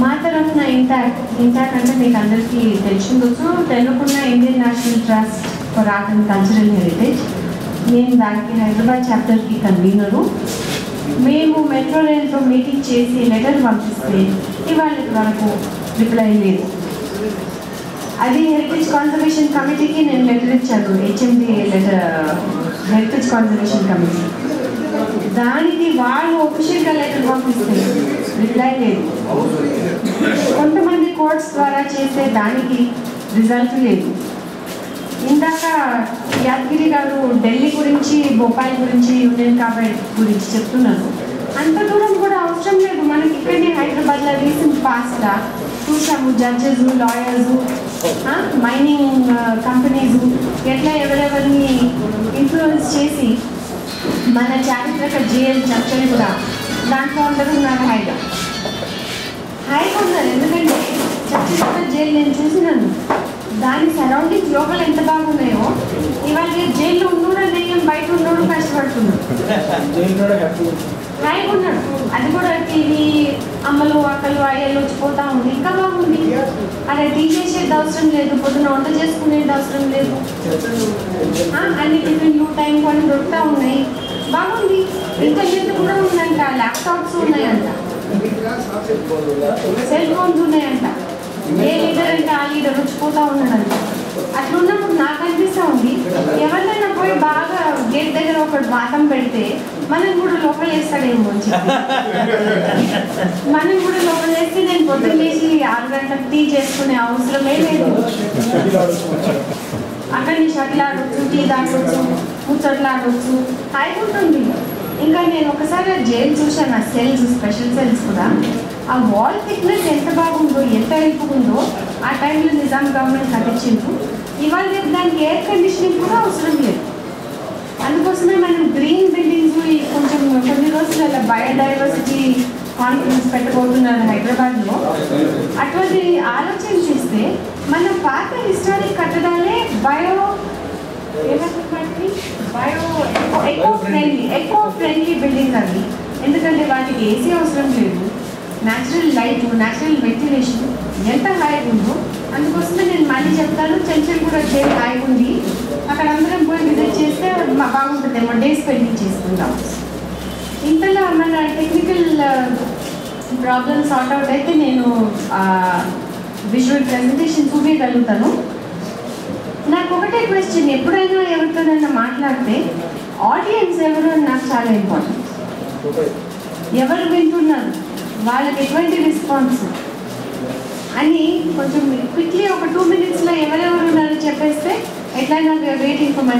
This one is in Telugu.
మా తరఫున ఇంటాక్ ఇంటాక్ అంటే మీకు అందరికీ తెలిసిందొచ్చు తెలుగున్న Indian National Trust for Art and Cultural Heritage నేను దానికి హైదరాబాద్ చాప్టర్కి కన్వీనరు మేము మెట్రో రైల్తో మీటింగ్ చేసి లెటర్ పంపిస్తే ఇవాళ వరకు రిప్లై లేదు. అది హెరిటేజ్ కాన్జర్వేషన్ కమిటీకి నేను లెటర్ ఇచ్చాను. HMD letter heritage conservation committee దానికి వాళ్ళు ఒఫిషియల్గా లెటర్ పంపిస్తే రిప్లై లేదు కొంతమంది కోర్ట్స్ ద్వారా చేసే దానికి రిజల్ట్ లేదు. ఇందాక యాదగిరి గారు ఢిల్లీ గురించి భోపాల్ గురించి యూనియన్ కాబట్టి గురించి చెప్తున్నారు. అంత దూరం కూడా అవసరం లేదు. మనకి ఇక్కడనే హైదరాబాద్లో రీసెంట్ పాస్ట్గా చూసాము. జడ్జెస్ లాయర్స్ మైనింగ్ కంపెనీస్ ఎట్లా ఎవరెవరిని ఇన్ఫ్లుయెన్స్ చేసి మన చారిత్రక జైలు చర్చలు కూడా దాంట్లో అందరూ ఉన్నారు హాయిగా హాయిగా ఉన్నారు. ఎందుకంటే చచ్చిపోయిన జైలు నేను చూసినాను. దాని సరౌండింగ్స్ లోపల ఎంత బాగున్నాయో ఇవాళ జైల్లో ఉన్నోడు నేను బయట ఉన్నోడు కష్టపడుతున్నాడు. హాయిగా ఉన్నాడు. అది కూడా టీవీ అమ్మలు అక్కలు అయ్యలు వచ్చిపోతా ఉంది. ఇంకా బాగుంది. అదే తీసేసేది అవసరం లేదు. పొద్దున వంట చేసుకునేది అవసరం లేదు. అన్ని టిఫిన్లు టైం కొన్ని దొరుకుతా ఉన్నాయి. బాగుంది. ఇంకా ఇంటర్నెట్ కూడా ఉందంట ల్యాప్టాప్స్ ఉన్నాయంట. సెల్ ఫోన్స్ ఉన్నాయంట. ఏ లీడర్ అంటే ఆ లీడర్ వచ్చిపోతా ఉన్నాడంట. అట్లా ఉన్నప్పుడు నాకు అనిపిస్తూ ఉంది. ఎవరినైనా పోయి బాగా గేట్ దగ్గర ఒకటి వాతం పెడితే మనం కూడా లోపల వేస్తాడేమో మనం కూడా లోపల వేస్తే నేను పొద్దున్న లేచి ఆరు గంటలకు టీ చేసుకునే అవసరమే లేదు. అక్కడ షటిల్ ఆడొచ్చు టీ తాగొచ్చు ముచ్చట్లు ఆడొచ్చు హాయిగా ఉంటుంది ఇంకా నేను ఒకసారి జైలు చూశాను ఆ సెల్స్ స్పెషల్ సెల్స్ కూడా. ఆ వాల్ థిక్నెస్ ఎంత బాగుందో ఎంత ఉందో ఆ టైంలో నిజాం గవర్నమెంట్ కట్టించింది ఇవాళ రేపు దానికి ఎయిర్ కండిషనింగ్ కూడా అవసరం లేదు. అందుకోసమే మనం గ్రీన్ బిల్డింగ్స్ ఈ కొంచెం కొన్ని రోజులు అలా బయోడైవర్సిటీ కాన్ఫరెన్స్ పెట్టబోతున్నారు హైదరాబాద్లో. అటువంటి ఆలోచన చేస్తే మన పాత historic కట్టడాలే bio bio eco friendly eco friendly building అవి. ఎందుకంటే వాటికి ఏసీ అవసరం లేదు. న్యాచురల్ లైట్ న్యాచురల్ వెంటిలేషన్ ఎంత హాయిగా ఉందో. అందుకోసమే నేను మళ్ళీ చెప్తాను. చెంచల్ కూడా జైలు హాయిగా ఉంది. అక్కడ అందరం పోయి విజిట్ చేస్తే మా- బాగుంటుందేమో. డే స్పెండింగ్ చేసుకుందాం. ఇంతలో మన టెక్నికల్ ప్రాబ్లమ్ సార్ట్ అవుట్ అయితే నేను విజువల్ ప్రెజెంటేషన్ చూపించగలుగుతాను. నాకు ఒకటే క్వశ్చన్ ఎప్పుడైనా ఎవరితోనైనా మాట్లాడితే ఆడియన్స్ ఎవరు అని నాకు చాలా ఇంపార్టెంట్ ఎవరు వింటున్నారు? వాళ్ళకి ఎటువంటి రెస్పాన్స్ అని కొంచెం క్విక్లీ ఒక టూ మినిట్స్లో ఎవరెవరు ఉన్నారో చెప్పేస్తే ఎట్లయినా వెయిటింగ్ ఫర్ మై